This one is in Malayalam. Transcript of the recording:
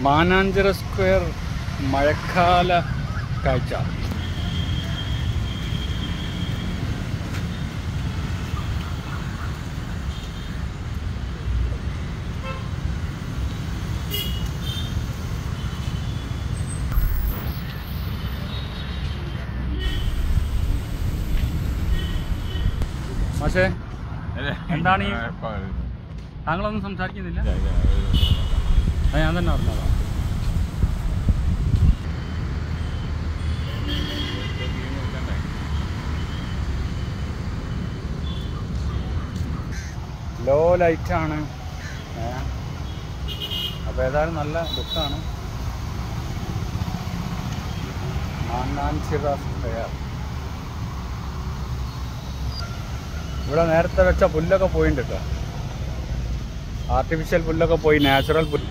മാനാഞ്ചിറ സ്ക്വയർ മഴക്കാല കാഴ്ച. പക്ഷേ എന്താണ് ഈ- താങ്കളൊന്നും സംസാരിക്കുന്നില്ല? അത് ഞാൻ തന്നെ അറിഞ്ഞതാണ് ലോ ലൈറ്റാണ് അപ്പോൾ ഏതായാലും നല്ല സ്ക്വയർ ഇവിടെ നേരത്തെ വെച്ച പുല്ലൊക്കെ പോയിട്ടുണ്ട് കേട്ടോ. ആർട്ടിഫിഷ്യൽ പുല്ലൊക്കെ പോയി നാച്ചുറൽ പുല്ല്.